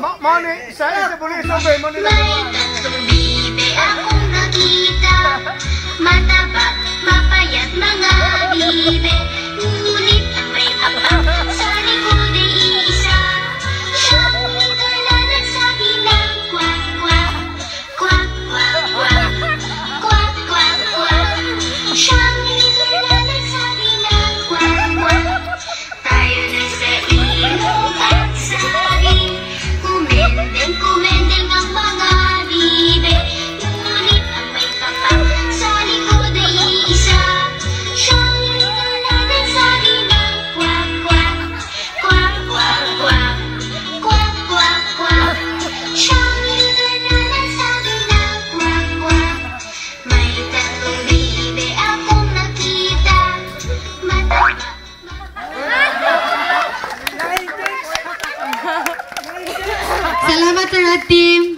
mo ni sa isa pulis sabay Salamat, Rod Team!